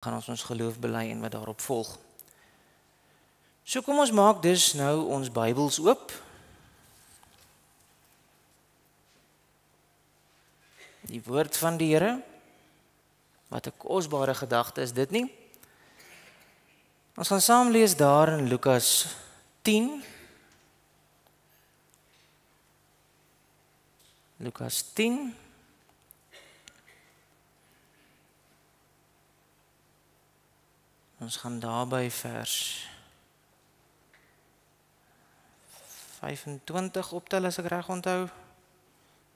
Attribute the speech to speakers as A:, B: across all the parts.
A: gaan ons ons geloof bely en wat daarop volg. So kom ons maak dus nou ons Bybels oop. Die woord van die Here. Wat 'n kosbare gedagte is dit nie? Ons gaan saam lees daar in Lukas 10 Lukas 10 Ons gaan daarby vers 25 optel as ek reg onthou.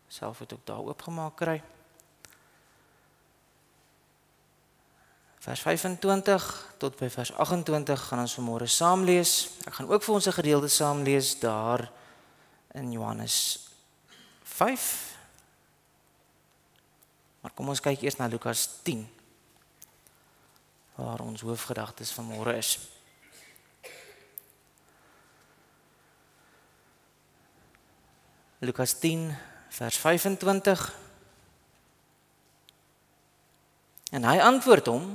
A: Self het ook daar oopgemaak kry. Vers 25 tot by vers 28 gaan ons vanmôre saam lees. Ek gaan ook vir ons 'n gedeelte saam lees daar in Johannes 5. Maar kom ons kyk eers na Lukas 10 waar ons hoofgedagtes van môre is. Lukas 10 vers 25 En hy antwoord hom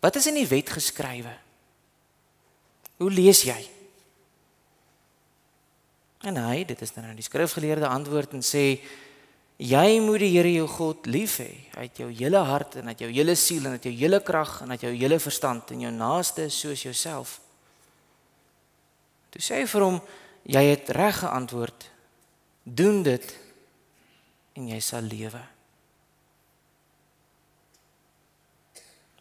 A: Wat is in die wet geskrywe? Hoe lees jy? En hy, dit is dan nou die skrifgeleerde antwoord en sê Jy moet die Here jou God lief hê uit jou hele hart en uit jou hele siel en uit jou hele krag en uit jou hele verstand en jou naaste soos jouself. Toe sê hy vir hom jy het reg geantwoord. Doen dit en jy sal lewe.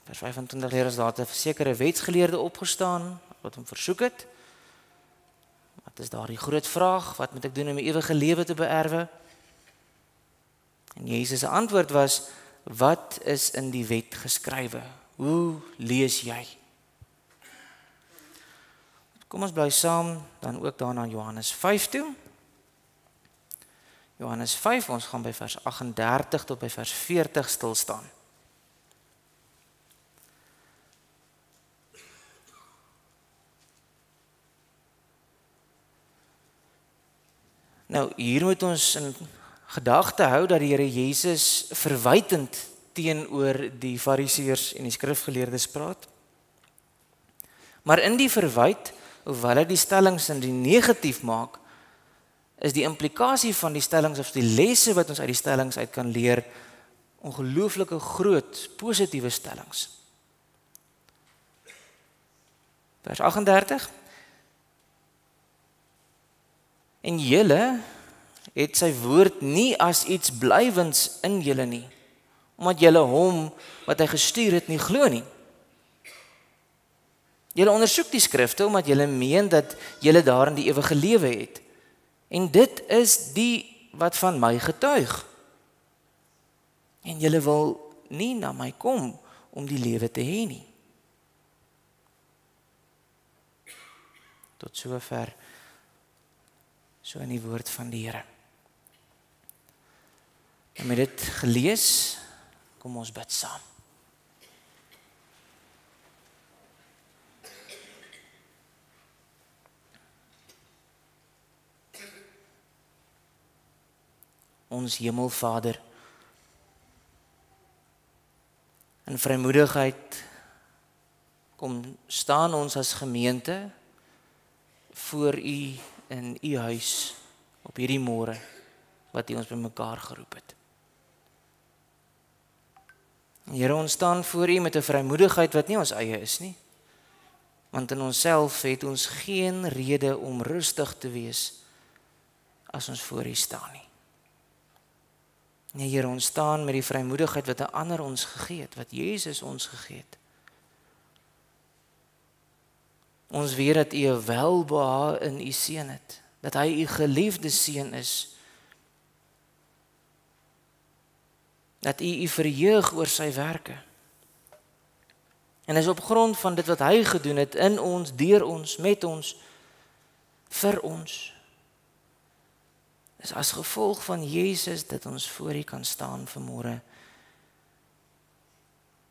A: Vers 25 leer ons dat 'n sekere wetsgeleerde opgestaan wat hom versoek het. Wat is daardie groot vraag? Wat moet ek doen om die ewige lewe te beerwe? En Jesus se antwoord was: "Wat is in die wet geskrywe? Hoe lees jy?" Kom ons bly saam dan ook daarna Johannes 5 toe. Johannes 5, ons gaan by vers 38 tot by vers 40 stil staan. Nou hier moet ons in gedagte hou dat die Here Jesus verwytend teenoor die fariseërs en die skrifgeleerdes praat. Maar in die verwyte, hoewel hy die stellings in die negatief maak, is die implikasie van die stellings of die lesse wat ons uit die stellings uit kan leer ongelooflike groot positiewe stellings. Vers 38 En julle het sy woord nie as iets blywends in julle nie omdat julle hom wat hy gestuur het nie glo nie. Julle ondersoek die skrifte omdat julle meen dat julle daarin die ewige lewe het. En dit is die wat van my getuig. En julle wil nie na my kom om die lewe te hê nie. Tot sover so in die woord van die Here. En met dit gelees, kom ons bid saam. Ons Hemelvader in vrymoedigheid kom staan ons as gemeente voor u in u huis op hierdie môre wat u ons bymekaar geroep het. Here ons staan voor U met 'n vrymoedigheid wat nie ons eie is nie. Want in onsself het ons geen rede om rustig te wees as ons voor U staan nie. Nee Here, ons staan met die vrymoedigheid wat 'n ander ons gegee het, wat Jesus ons gegee het. Ons weet dat U 'n welbehae in U seun het, dat hy U geliefde seun is dat u u verheug oor sy werke. En is op grond van dit wat hy gedoen het in ons, deur ons, met ons vir ons. Dis as gevolg van Jesus dat ons voor U kan staan vanmôre.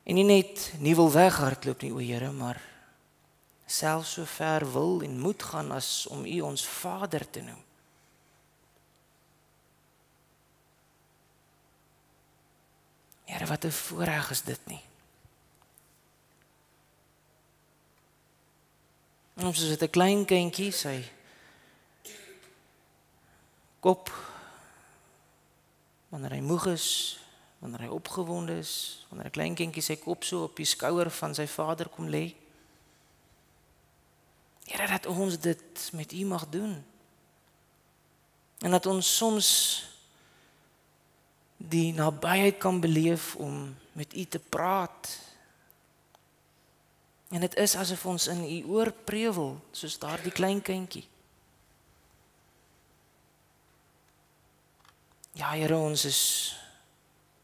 A: En nie net nie wil weghardloop nie o Here, maar selfs so ver wil en moet gaan as om U ons Vader te noem. Here, wat 'n voorreg is dit nie. Ons is 'n klein kindjie, sy kop wanneer hy moeg is, wanneer hy opgewonde is, wanneer 'n klein kindjie sy kop so op die skouer van sy vader kom lê. Here, dat ons dit met U mag doen. En dat ons soms die nabyheid kan beleef om met U te praat. En dit is asof ons in U oor prewel soos daardie klein kindjie. Ja, Here, ons is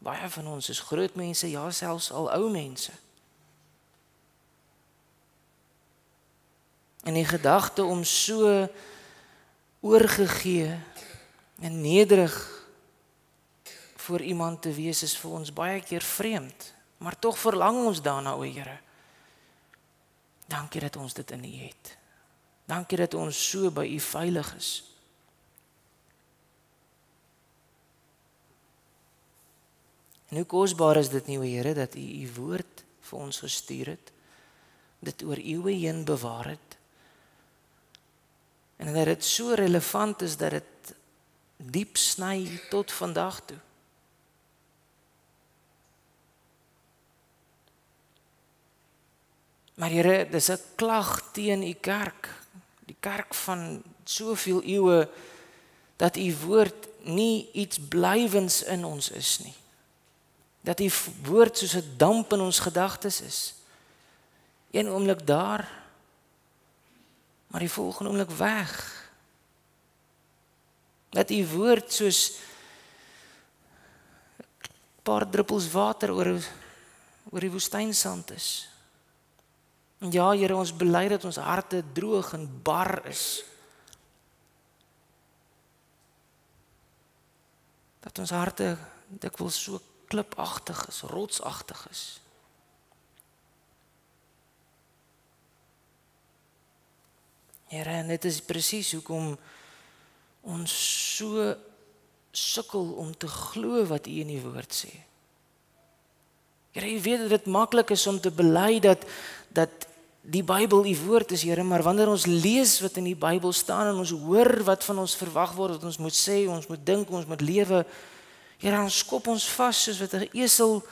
A: baie van ons is groot mense, ja, selfs al ou mense. En die gedagte om so oorgegee en nederig voor iemand te wees is vir ons baie keer vreemd, maar tog verlang ons daarna, o Here. Dankie dat ons dit in U het. Dankie dat ons so by U veilig is. En hoe kosbaar is dit nie o Here dat U U woord vir ons gestuur het. Dit oor eeue heen bewaar het. En dat dit so relevant is dat dit diep sny tot vandag toe. Maar Here, dis 'n klag teen u kerk. Die kerk van soveel eeue dat u woord nie iets blywends in ons is nie dat die woord soos 'n damp in ons gedagtes is. Een oomblik daar, maar die volgende oomblik weg. Dat die woord soos 'n paar druppels water oor oor die woestynsand is. En ja, Here, ons bely dat ons harte droog en bar is. Dat ons harte dikwels so klipagtig is, rotsagtig is. Here, en dit is presies hoekom ons so sukkel om te glo wat U in die woord sê. Here, U weet dat dit maklik is om te bely dat dat die Bybel U woord is, Here, maar wanneer ons lees wat in die Bybel staan en ons hoor wat van ons verwag word, wat ons moet sê, ons moet dink, ons moet lewe, Here, ons skop ons vas soos wat 'n esel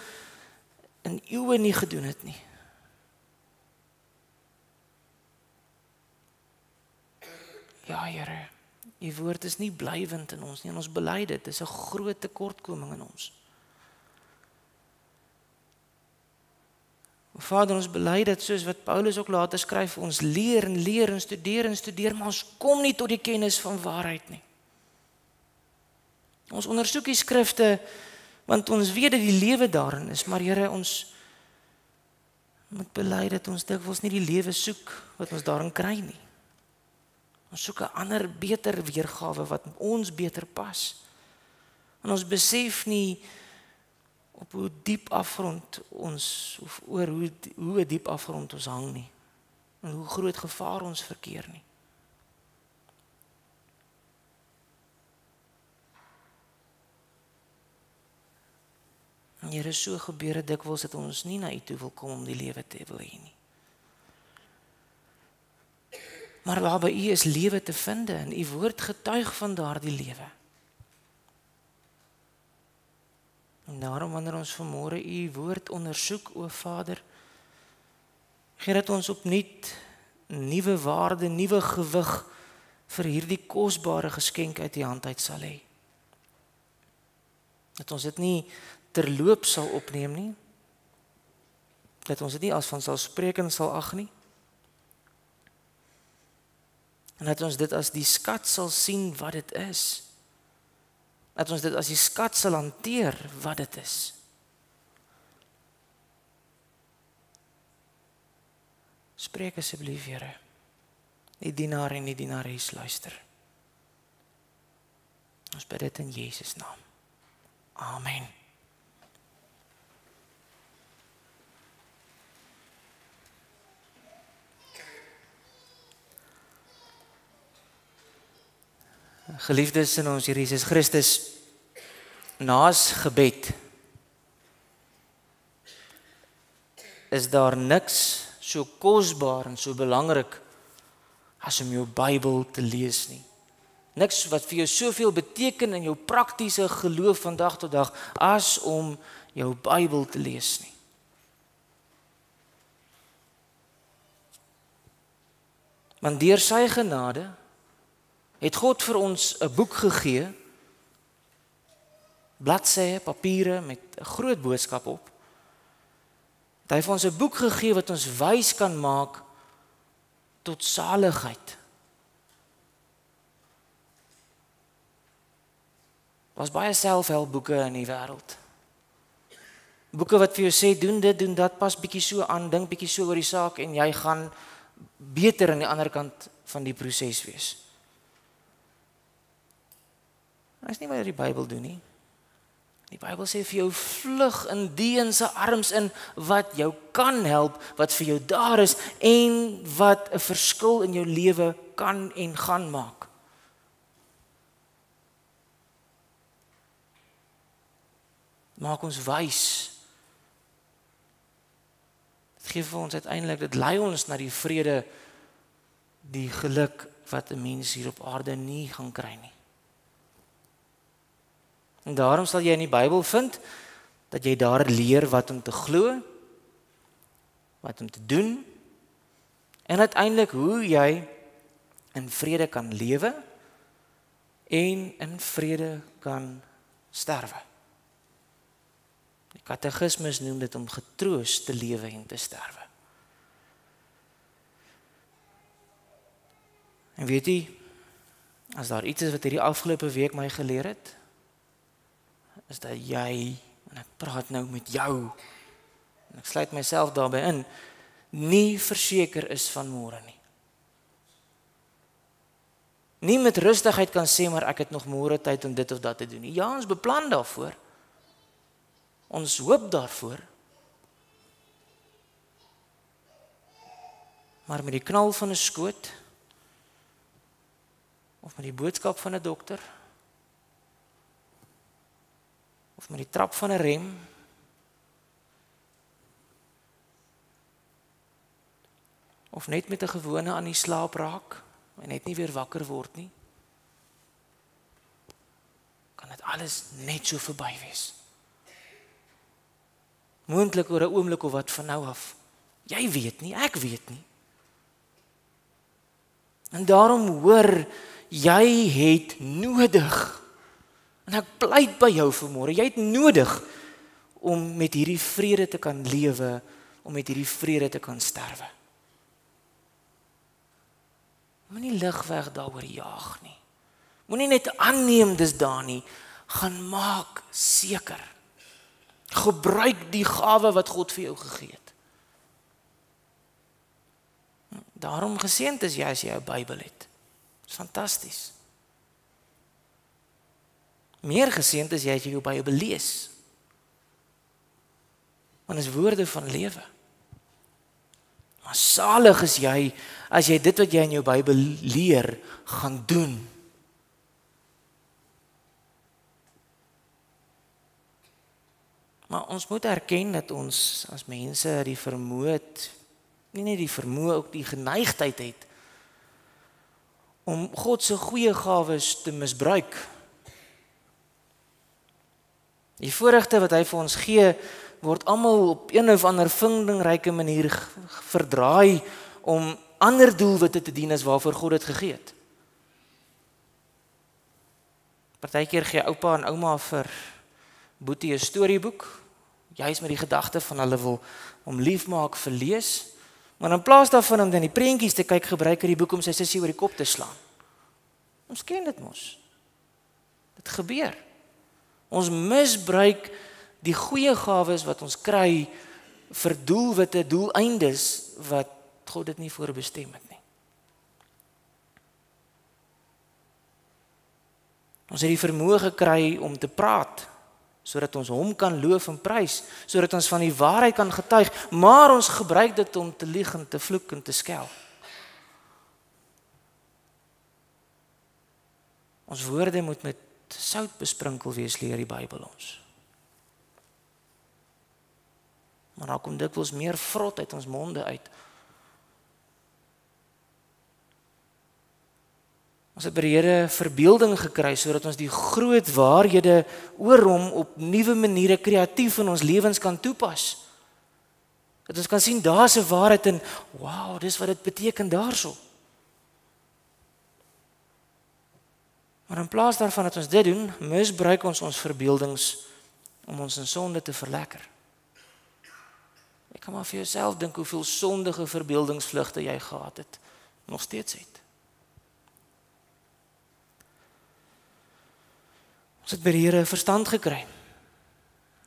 A: in eeue nie gedoen het nie. Ja, Here. U woord is nie blywend in ons nie. Ons bely dit. Dit is 'n groot tekortkoming in ons. Vader, ons bely dit soos wat Paulus ook later skryf, ons leer en leer en studeer en studeer, maar ons kom nie tot die kennis van waarheid nie. Ons ondersoek die skrifte want ons weet dat die lewe daarin is, maar Here ons moet bely dat ons dikwels nie die lewe soek wat ons daarin kry nie. Ons soek 'n ander beter weergawe wat ons beter pas. En ons besef nie op hoe diep afgrond ons of oor hoe hoe diep afgrond ons hang nie. En hoe groot gevaar ons verkeer nie. Here so gebeure dikwels dat ons nie na U toe wil kom om die lewe te wil hê nie. Maar waar by U is lewe te vind en U woord getuig van daardie lewe. En daarom wanneer ons vanmôre U woord ondersoek o Vader, gee dat ons opnuut nuwe waarde, nuwe gewig vir hierdie kosbare geskenk uit U hand uit sal hê. Dat ons dit nie terloop sal opneem nie. Dat ons dit nie as van sal spreek en sal ag nie. En dat ons dit as die skat sal sien wat dit is. Dat ons dit as die skat sal hanteer wat dit is. Spreek asseblief, Here. Die dienaar en die dienares luister. Ons bid dit in Jesus naam. Amen. Geliefdes in ons Here Jesus Christus naas gebed is daar niks so kosbaar en so belangrik as om jou Bybel te lees nie. Niks wat vir jou soveel beteken in jou praktiese geloof van dag tot dag as om jou Bybel te lees nie. Want deur sy genade het God vir ons 'n boek gegee bladsye, papiere met 'n groot boodskap op. Hy het vir ons 'n boek gegee wat ons wys kan maak tot saligheid. Was baie selfhelpboeke in die wêreld. Boeke wat vir jou sê doen dit, doen dat, pas bietjie so aan, dink bietjie so oor die saak en jy gaan beter aan die ander kant van die proses wees. Dit is nie wat die Bybel doen nie. Die Bybel sê vir jou vlug in die in se arms in wat jou kan help, wat vir jou daar is en wat 'n verskil in jou lewe kan en gaan maak. Maak ons wys. Dit gee vir ons uiteindelik, dit lei ons na die vrede, die geluk wat 'n mens hier op aarde nie gaan kry nie. En daarom sal jy in die Bybel vind dat jy daar leer wat om te glo, wat om te doen en uiteindelik hoe jy in vrede kan lewe en in vrede kan sterwe. Die katekismes noem dit om getroos te lewe en te sterwe. En weet jy, as daar iets is wat hierdie afgelope week my geleer het, is dat jy en ek praat nou met jou en ek sluit myself daarbey in nie verseker is van môre nie. Nie met rustigheid kan sê maar ek het nog môre tyd om dit of dat te doen nie. Ja, ons beplan daarvoor. Ons hoop daarvoor. Maar met die knal van 'n skoot of met die boodskap van 'n dokter of met die trap van 'n rem. Of net met 'n gewone aan die slaap raak en net nie weer wakker word nie. Kan dit alles net so verby wees. Moontlik oor 'n oomblik of wat van nou af. Jy weet nie ek weet nie. En daarom hoor jy het nodig En ek pleit by jou vanmôre, jy het nodig om met hierdie vrede te kan lewe, om met hierdie vrede te kan sterwe. Moenie ligweg daaroor jaag nie. Moenie net aanneem dis daar nie, gaan maak seker. Gebruik die gawe wat God vir jou gegee het. Daarom geseënd is jy as jy 'n Bybel het. Dis fantasties. Meer geseënd is jy as jy jou Bybel lees. Want is woorde van lewe. Maar salig is jy as jy dit wat jy in jou Bybel leer gaan doen. Maar ons moet erken dat ons as mense die vermoë het, nie net die vermoë ook die geneigtheid het om God se goeie gawes te misbruik Die voorregte wat hy vir ons gee, word almal op een of ander vindingryke manier verdraai om ander doelwitte te dien as waarvoor God dit gegee het. Partykeer gee oupa en ouma vir Boetie 'n storieboek, juis met die gedagte van hulle wil hom liefmaak vir lees, maar in plaas daarvan om dan die prentjies te kyk, gebruik hy die boek om sy sussie oor die kop te slaan. Ons ken dit mos. Dit gebeur. Ons misbruik die goeie gawes wat ons kry vir doelwitte, doeleindes wat God dit nie voorbestem het nie. Ons het die vermoë gekry om te praat sodat ons hom kan loof en prys, sodat ons van die waarheid kan getuig, maar ons gebruik dit om te lieg en te vloek en te skel. Ons woorde moet met sout besprinkel wees leer die Bybel ons. Maar daar kom dikwels meer vrot uit ons monde uit. Ons het by die Here verbeelding gekry sodat ons die groot waarhede oor hom op nuwe maniere kreatief in ons lewens kan toepas. Dat ons kan sien daar's 'n waarheid en wow, dis wat dit beteken daarso. Maar in plaas daarvan dat ons dit doen, misbruik ons ons verbeeldings om ons in sonde te verlekker. Ek kan maar vir jouself dink hoeveel sondige verbeeldingsvlugte jy gehad het, nog steeds het. Ons het by die Here verstand gekry.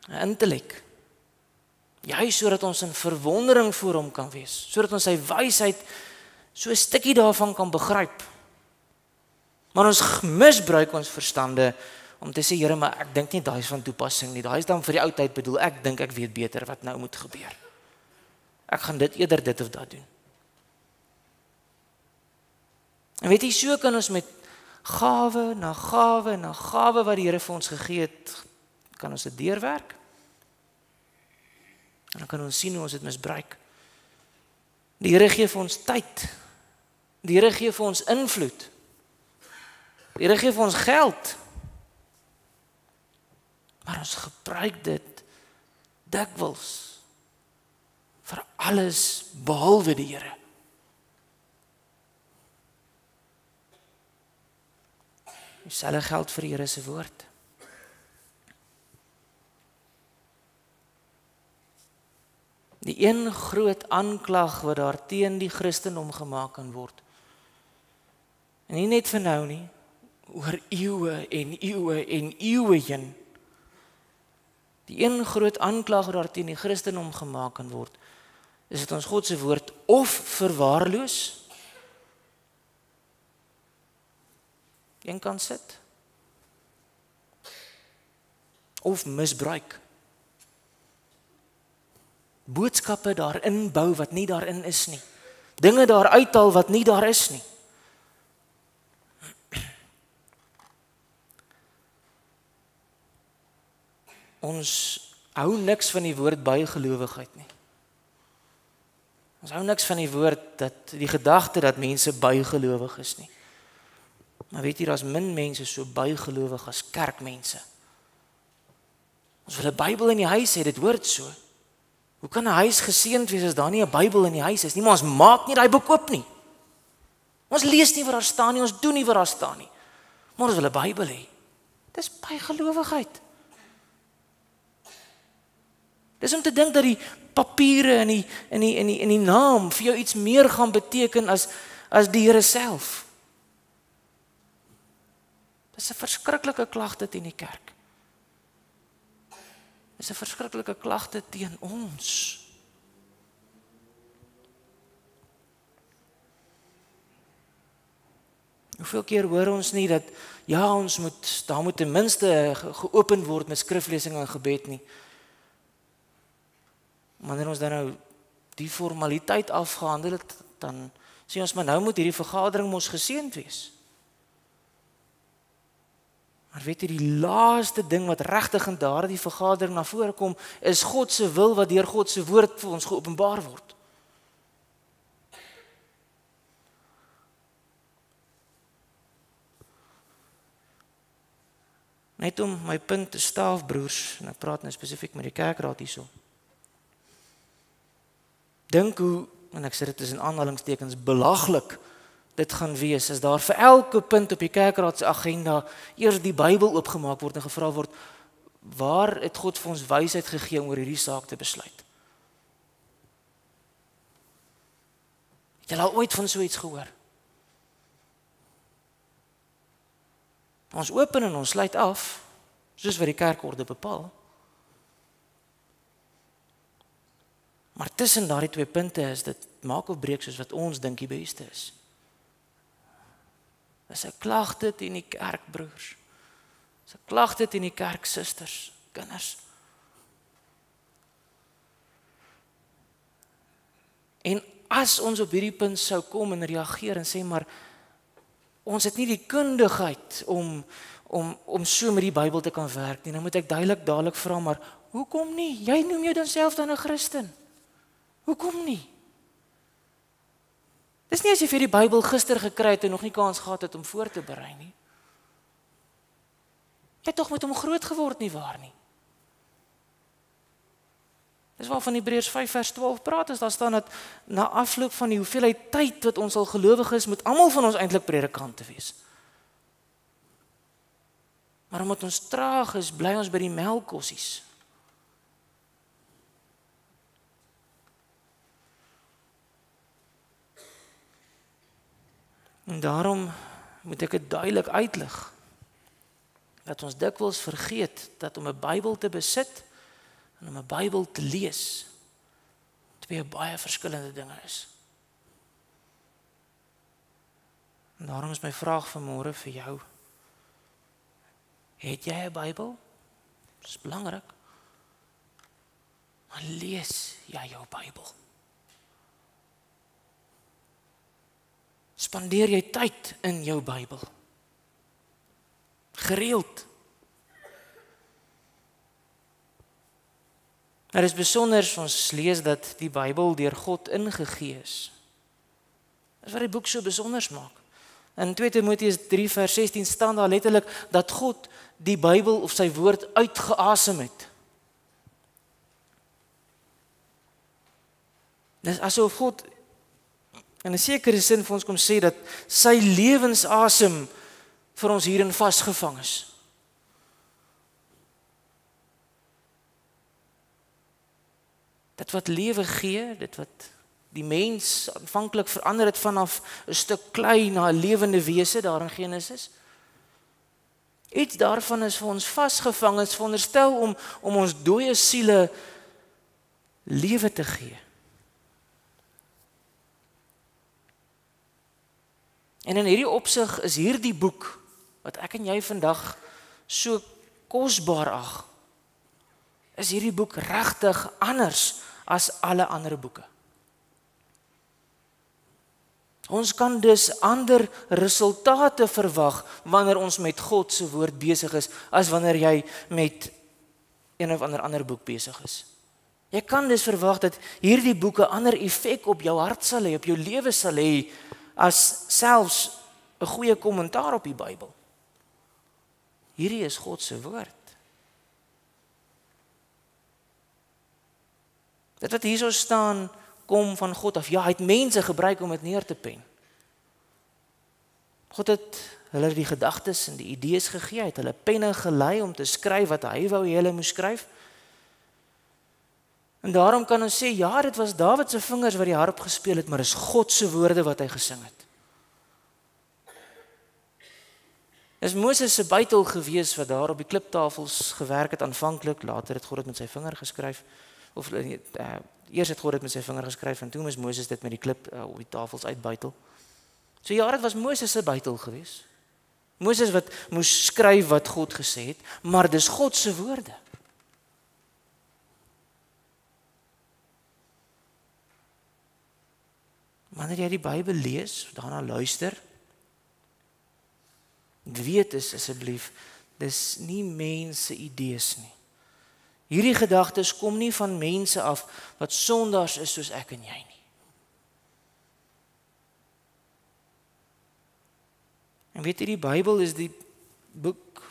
A: 'n Intellek. Jy sodat ons in verwondering voor hom kan wees, sodat ons sy wysheid so 'n stukkie daarvan kan begryp. Maar ons misbruik ons verstande om te sê Here, maar ek dink nie daai is van toepassing nie. Daai is dan vir die ou tyd bedoel. Ek dink ek weet beter wat nou moet gebeur. Ek gaan dit eerder dit of dat doen. En weet jy, so kan ons met gawe na gawe na gawe wat die Here vir ons gegee het, kan ons dit deurwerk. En dan kan ons sien hoe ons dit misbruik. Die Here gee vir ons tyd. Die Here gee vir ons invloed. Die Here gee vir ons geld. Maar ons gebruik dit dikwels vir alles behalwe die Here. Dieselfde geld vir die Here se woord. Die een groot aanklag wat daar teen die Christendom gemaak kan word. En nie net vir nou nie, oor eeue en eeue en eeue heen. Die een groot aanklag wat daar teen die Christendom gemaak kan word, is dit ons God se woord of verwaarloos. Een kan sit. Of misbruik. Boodskappe daarin bou wat nie daarin is nie. Dinge daar uithaal wat nie daar is nie ons hou niks van die woord bygelowigheid nie ons hou niks van die woord dat die gedagte dat mense bygelowig is nie Maar weet jy daar's min mense so bygelowig as kerkmense. Ons wil 'n Bybel in die huis hê, dit hoort so. Hoe kan 'n huis geseënd wees as daar nie 'n Bybel in die huis is nie? Maar ons maak nie daai boek oop nie. Ons lees nie wat daar staan nie, ons doen nie wat daar staan nie. Maar ons wil 'n Bybel hê. Dis bygelowigheid. Dis om te dink dat die papiere in die in die in die in die naam vir jou iets meer gaan beteken as as die Here self. Dis 'n verskriklike klagte teen die kerk. Dis 'n verskriklike klagte teen ons. Hoeveel keer hoor ons nie dat ja, ons moet daar moet ten minste geopen word met skriflesing en gebed nie. Wanneer ons dan nou die formaliteit afgehandel het, dan sê ons maar nou moet hierdie vergadering mos geseënd wees. Maar weet jy die laaste ding wat regtig in daardie vergadering na vore kom is God se wil wat deur God se woord vir ons geopenbaar word. Net om my punt te staaf broers en ek praat nou spesifiek met die kerkraad hierso. Dink hoe en ek sê dit is in aanhalingstekens belaglik dit gaan wees as daar vir elke punt op die kerkraad se agenda eers die Bybel oopgemaak word en gevra word waar het God vir ons wysheid gegee om oor hierdie saak te besluit? Het jy al ooit van so iets gehoor? Ons open en ons sluit af soos wat die kerkorde bepaal. Maar tussen daardie twee punte is dit maak of breek soos wat ons dink die beste is. Dis 'n klagte teen die kerkbroers. Dis 'n klagte teen die kerksusters, kinders. En as ons op hierdie punt sou kom en reageer en sê maar ons het nie die kundigheid om om om so met die Bybel te kan werk nie, dan moet ek duidelik dadelik vra maar hoekom nie? Jy noem jou dan self dan 'n Christen. Hoekom nie? Dis nie as jy vir die Bybel gister gekry het en nog nie kans gehad het om voor te berei nie. Jy het tog met hom groot geword nie waar nie. Dis waarvan Hebreërs 5 vers 12 praat as daar staan dat na afloop van die hoeveelheid tyd wat ons al gelowiges moet almal van ons eintlik predikante wees. Maar omdat ons traag is, bly ons by die melkkossies. En daarom moet ek dit duidelik uitlig dat ons dikwels vergeet dat om 'n Bybel te besit en om 'n Bybel te lees twee baie verskillende dinge is. En daarom is my vraag vanmôre vir jou. Het jy 'n Bybel? Dit is belangrik. Maar lees jy jou Bybel? Spandeer jy tyd in jou Bybel? Gereeld dit is besonder ons lees dat die Bybel deur God ingegee is. Dis wat die boek so besonder maak. In 2 Timoteus 3 vers 16 staan daar letterlik dat God die Bybel of sy woord uitgeasem het. Dis asof God in 'n sekere sin vir ons kom sê dat sy lewensasem vir ons hierin vasgevang is. dit wat lewe gee, dit wat die mens aanvanklik verander het vanaf 'n stuk klei na 'n lewende wese daar in Genesis. Iets daarvan is vir ons vasgevang en veronderstel om om ons dooie siele lewe te gee. En in hierdie opsig is hierdie boek wat ek en jy vandag so kosbaar ag, is hierdie boek regtig anders as alle ander boeke. Ons kan dus ander resultate verwag wanneer ons met God se woord besig is as wanneer jy met een of ander ander boek besig is. Jy kan dus verwag dat hierdie boeke ander effek op jou hart sal hê, op jou lewe sal hê as selfs 'n goeie kommentaar op die Bybel. Hierdie is God se woord. Dit wat hierso staan kom van God af. Ja, hy het mense gebruik om dit neer te pen. God het hulle die gedagtes en die idees gegee, het hulle penne gelei om te skryf wat hy wou hê hulle moes skryf. En daarom kan ons sê ja, dit was Dawid se vingers wat die harp gespeel het, maar dis God se woorde wat hy gesing het. Is Moses se bytel gewees wat daar op die kliptafels gewerk het aanvanklik, later het God dit met sy vinger geskryf of uh, eers het God dit met sy vinger geskryf en toe moes Moses dit met die klip uh, op die tafels uitbuitel. So ja, dit was Moses se bytel geweest. Moses wat moes skryf wat God gesê het, maar dis God se woorde. Wanneer jy die Bybel lees, daarna luister, weet asseblief, dis nie mense idees nie. Hierdie gedagtes kom nie van mense af wat sondaars is soos ek en jy nie. En weet jy die Bybel is die boek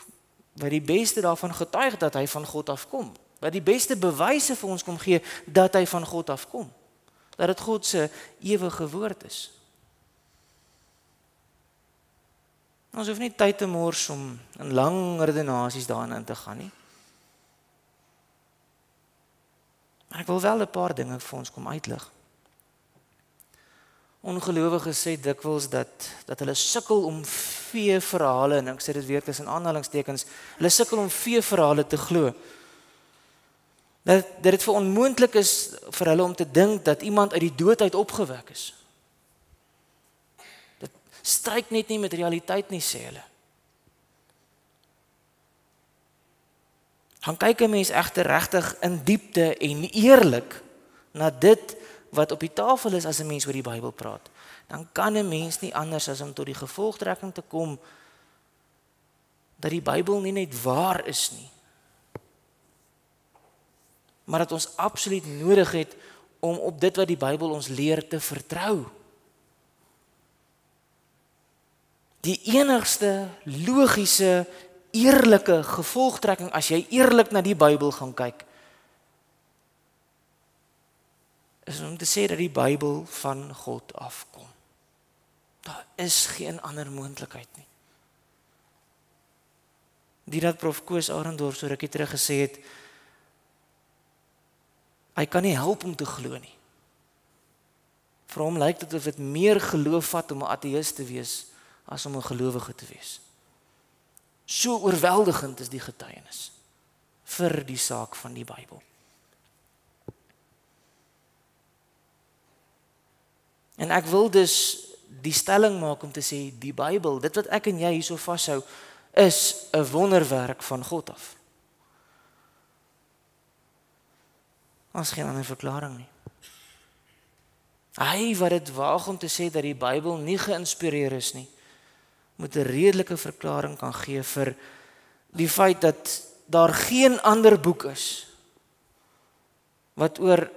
A: wat die beste daarvan getuig dat hy van God afkom. Wat die beste bewyse vir ons kom gee dat hy van God afkom. Dat dit God se ewige woord is. Ons hoef nie tyd te mors om in lang redenasies daarin te gaan nie. Maar ek wil wel 'n paar dinge vir ons kom uitlig. Ongelowiges sê dikwels dat dat hulle sukkel om vee verhale en ek sê dit weer tussen aanhalingstekens, hulle sukkel om vee verhale te glo. Dat dat dit vir onmoontlik is vir hulle om te dink dat iemand uit die dood uit opgewek is. Dit stryk net nie met realiteit nie sê hulle. gaan kyk 'n mens egter regtig in diepte en eerlik na dit wat op die tafel is as 'n mens oor die Bybel praat, dan kan 'n mens nie anders as om tot die gevolgtrekking te kom dat die Bybel nie net waar is nie, maar dat ons absoluut nodig het om op dit wat die Bybel ons leer te vertrou. Die enigste logiese eerlike gevolgtrekking as jy eerlik na die Bybel gaan kyk is om te sê dat die Bybel van God afkom. Daar is geen ander moontlikheid nie. Dit dat prof Koos Arendorf so rukkie terug gesê het hy kan nie help om te glo nie. Vir hom lyk dit of dit meer geloof vat om 'n ateïs te wees as om 'n gelowige te wees. So oorweldigend is die getuienis vir die saak van die Bybel. En ek wil dus die stelling maak om te sê die Bybel, dit wat ek en jy hierso vashou, is 'n wonderwerk van God af. Ons geen ander verklaring nie. Hy wat dit waag om te sê dat die Bybel nie geïnspireer is nie, moet 'n redelike verklaring kan gee vir die feit dat daar geen ander boek is wat oor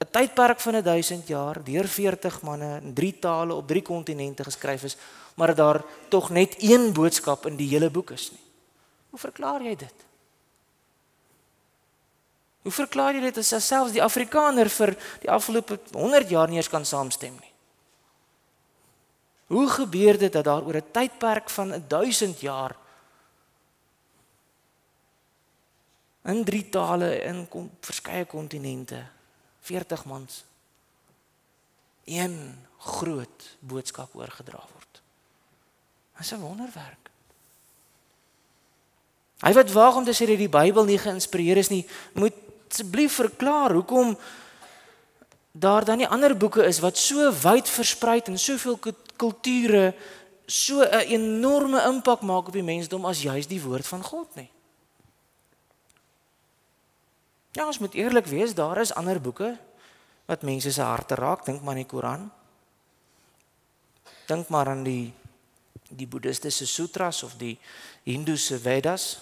A: 'n tydperk van 1000 jaar deur 40 manne in drie tale op drie kontinente geskryf is, maar dat daar tog net een boodskap in die hele boek is nie. Hoe verklaar jy dit? Hoe verklaar jy dit as selfs die Afrikaner vir die afgelope 100 jaar nie eens kan saamstem nie? Hoe gebeur dit dat daar oor 'n tydperk van 1000 jaar in drie tale in verskeie kontinente 40 mans een groot boodskap oorgedra word. Dis 'n wonderwerk. Hy wat waag om te sê dat die Bybel nie geïnspireer is nie, moet asseblief verklaar hoekom daar dan nie ander boeke is wat so wyd versprei en soveel kulture so 'n enorme impak maak op die mensdom as juis die woord van God nie. Ja, ons moet eerlik wees, daar is ander boeke wat mense se harte raak, dink maar aan die Koran. Dink maar aan die die boeddhistiese sutras of die hindoese Vedas.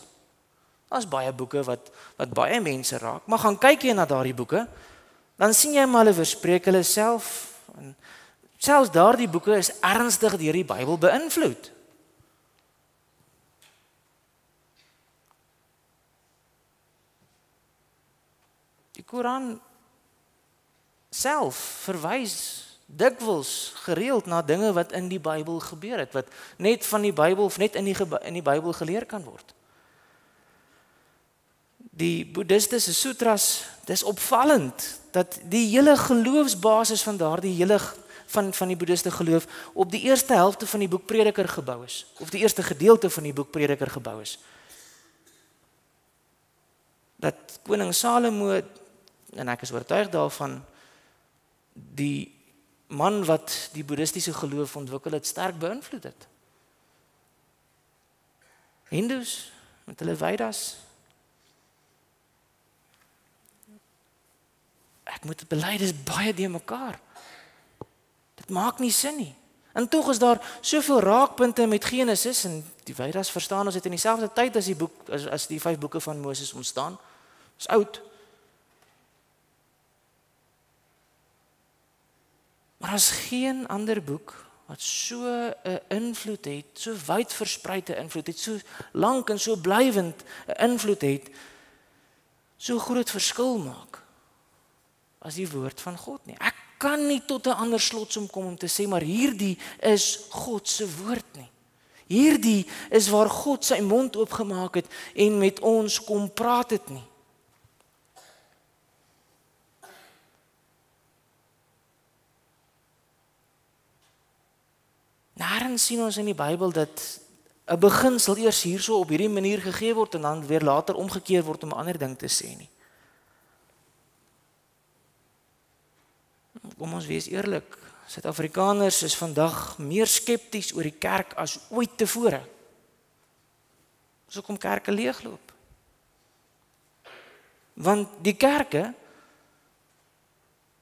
A: Daar's baie boeke wat wat baie mense raak, maar gaan kyk jy na daardie boeke, dan sien jy maar hulle verspreek hulle self en selfs daardie boeke is ernstig deur die Bybel beïnvloed. Die Koran self verwys dikwels gereeld na dinge wat in die Bybel gebeur het wat net van die Bybel of net in die in die Bybel geleer kan word. Die boeddhistiese sutras, dis opvallend dat die hele geloofsbasis van daardie hele van van die boeddhiste geloof op die eerste helfte van die boek Prediker gebou is of die eerste gedeelte van die boek Prediker gebou is. Dat koning Salomo en ek is oortuig daarvan die man wat die boeddhistiese geloof ontwikkel het sterk beïnvloed het. Hindus met hulle Vedas. Ek moet bely dis baie de mekaar. Dit maak nie sin nie. En tog is daar soveel raakpunte met Genesis en die Vedas verstaan ons dit in dieselfde tyd as die boek as, as die vyf boeke van Moses ontstaan. Dis oud. Maar as geen ander boek wat so 'n invloed het, so wyd verspreide invloed het, so lank en so blywend 'n invloed het, so groot verskil maak as die woord van God nie. Ek kan nie tot 'n ander slotsom kom om te sê maar hierdie is God se woord nie. Hierdie is waar God sy mond oopgemaak het en met ons kom praat het nie. Nêrens sien ons in die Bybel dat 'n beginsel eers hierso op hierdie manier gegee word en dan weer later omgekeer word om 'n ander ding te sê nie. Kom ons wees eerlik. Suid-Afrikaners is vandag meer skepties oor die kerk as ooit tevore. So kom kerke leegloop. Want die kerke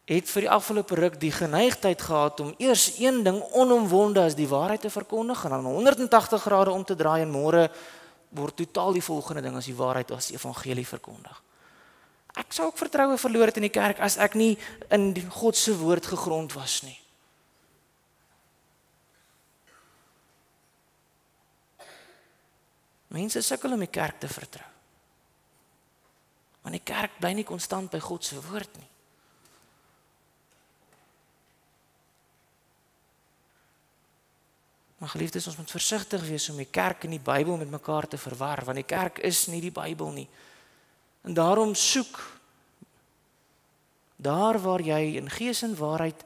A: het vir die afgelope ruk die geneigtheid gehad om eers een ding onomwonde as die waarheid te verkondig en dan 180 grade om te draai en môre word totaal die volgende ding as die waarheid as die evangelie verkondig. Ek sou ook vertroue verloor het in die kerk as ek nie in God se woord gegrond was nie. Mense sukkel om die kerk te vertrou. Want die kerk bly nie konstant by God se woord nie. Maar geliefdes, ons moet versigtig wees om die kerk en die Bybel met mekaar te verwar, want die kerk is nie die Bybel nie. En daarom soek daar waar jy in gees en waarheid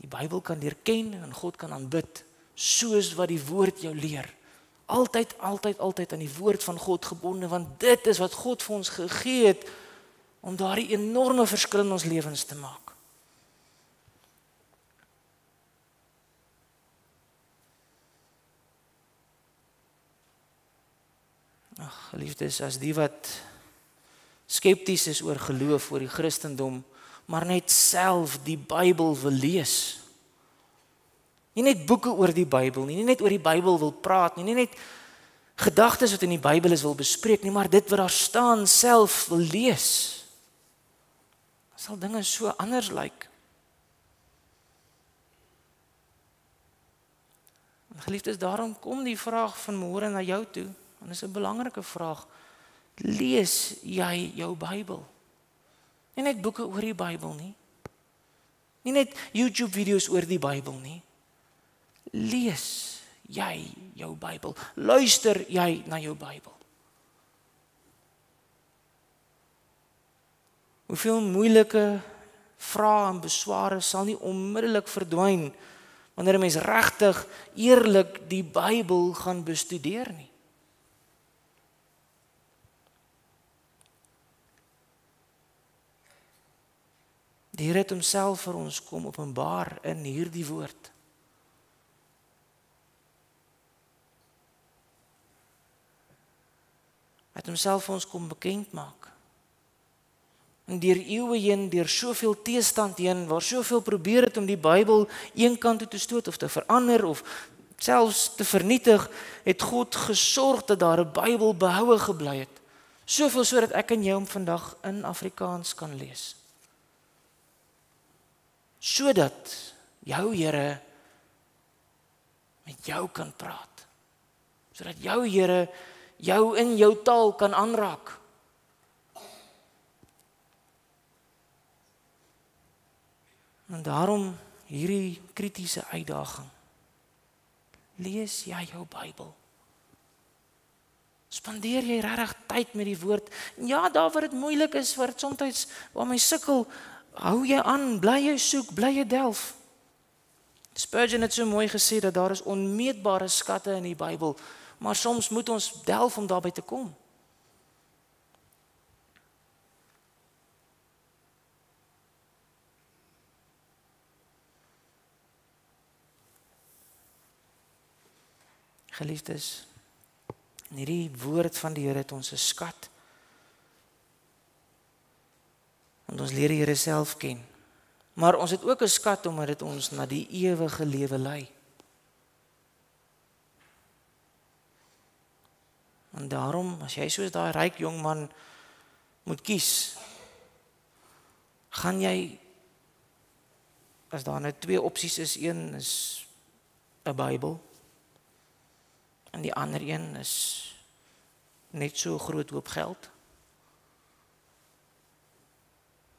A: die Bybel kan leer ken en God kan aanbid, soos wat die woord jou leer. Altyd, altyd, altyd aan die woord van God gebonde, want dit is wat God vir ons gegee het om daardie enorme verskil in ons lewens te maak. Ag, geliefdes, as die wat skepties is oor geloof oor die Christendom, maar net self die Bybel wil lees. Nie net boeke oor die Bybel nie, nie net oor die Bybel wil praat nie, nie net gedagtes wat in die Bybel is wil bespreek nie, maar dit wat daar staan self wil lees. Sal dinge so anders lyk. Geliefdes, daarom kom die vraag van môre na jou toe. En dis 'n belangrike vraag. Lees jy jou Bybel? Nie net boeke oor die Bybel nie. Nie net YouTube video's oor die Bybel nie. Lees jy jou Bybel? Luister jy na jou Bybel? Hoeveel moeilike vrae en besware sal nie onmiddellik verdwyn wanneer 'n mens regtig eerlik die Bybel gaan bestudeer nie. Die Here het homself vir ons kom openbaar in hierdie woord. Hy het homself vir ons kom bekend maak. En deur eeue heen, deur soveel teestand heen, waar soveel probeer het om die Bybel eenkant toe te stoot of te verander of selfs te vernietig, het God gesorg dat daar 'n Bybel behoue gebly het. Soveel sodat ek en jy hom vandag in Afrikaans kan lees sodat jou Here met jou kan praat. Sodat jou Here jou in jou taal kan aanraak. En daarom hierdie kritiese uitdaging. Lees jy jou Bybel? Spandeer jy regtig tyd met die woord? Ja, daar waar dit moeilik is, waar dit soms waar my sukkel, hou jy aan, bly jy soek, bly jy delf. Spurgeon het so mooi gesê dat daar is onmeetbare skatte in die Bybel, maar soms moet ons delf om daarby te kom. Geliefdes, hierdie woord van die Here het ons 'n skat want ons leer die Here self ken. Maar ons het ook 'n skat omdat dit ons na die ewige lewe lei. En daarom, as jy soos daai ryk jong man moet kies, gaan jy as daar net twee opsies is, een is 'n Bybel en die ander een is net so groot hoop geld.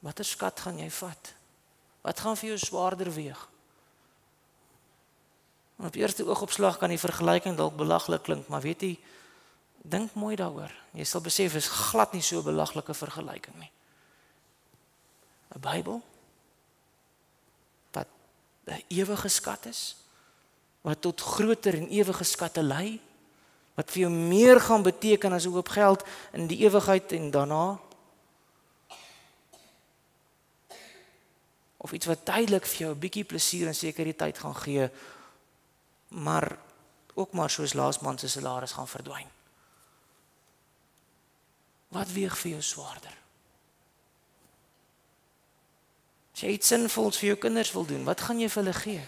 A: Watter skat gaan jy vat? Wat gaan vir jou swaarder weeg? En op eerste oogopslag kan die vergelyking dalk belaglik klink, maar weet jy, dink mooi daaroor. Jy sal besef is glad nie so 'n belaglike vergelyking nie. 'n Bybel wat 'n ewige skat is wat tot groter en ewige skatte lei wat vir jou meer gaan beteken as 'n hoop geld in die ewigheid en daarna of iets wat tydelik vir jou 'n bietjie plesier en sekuriteit gaan gee maar ook maar soos laasman se salaris gaan verdwyn. Wat weeg vir jou swaarder? As jy iets sinvols vir jou kinders wil doen, wat gaan jy vir hulle gee?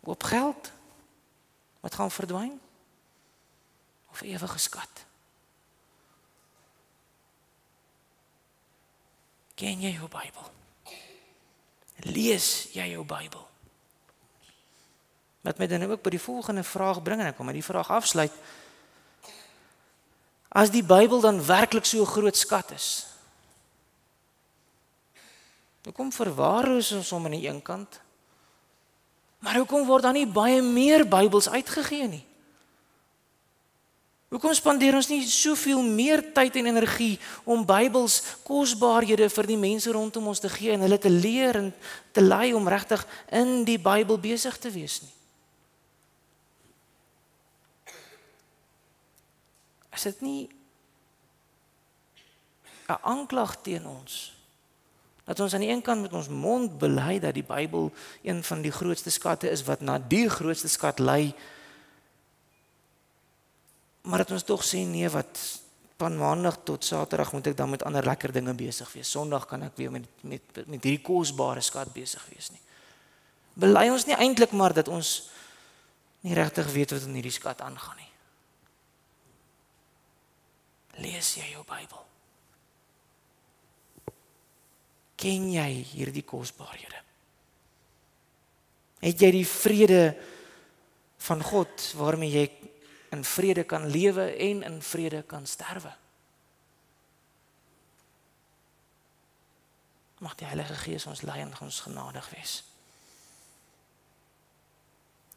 A: Op geld? Wat gaan verdwyn? Of ewige skat? Ken jy jou Bybel? Lees jy jou Bybel? Wat my dan ook by die volgende vraag bring en ek kom met die vraag afsluit. As die Bybel dan werklik so 'n groot skat is. Hoekom verwaarloos ons hom aan die een kant? Maar hoekom word dan nie baie meer Bybels uitgegee nie? Hoekom spandeer ons nie soveel meer tyd en energie om Bybels kosbaarhede vir die mense rondom ons te gee en hulle te leer en te lei om regtig in die Bybel besig te wees nie? Is dit nie 'n aanklag teen ons? Dat ons aan die een kant met ons mond bely dat die Bybel een van die grootste skatte is wat na die grootste skat lei maar dat ons tog sê nee wat van maandag tot saterdag moet ek dan met ander lekker dinge besig wees. Sondag kan ek weer met met met hierdie kosbare skat besig wees nie. Bely ons nie eintlik maar dat ons nie regtig weet wat in hierdie skat aangaan nie. Lees jy jou Bybel? Ken jy hierdie kosbarehede? Het jy die vrede van God waarmee jy in vrede kan lewe en in vrede kan sterwe. Mag die Heilige Gees ons lei en ons genadig wees.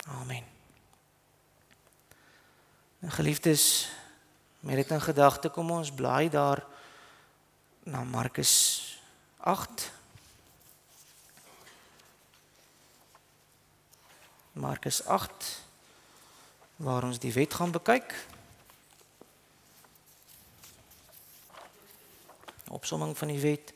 A: Amen. En geliefdes, met dit in gedagte kom ons bly daar na Markus 8. Markus 8 waar ons die wet gaan bekyk. Opsomming van die wet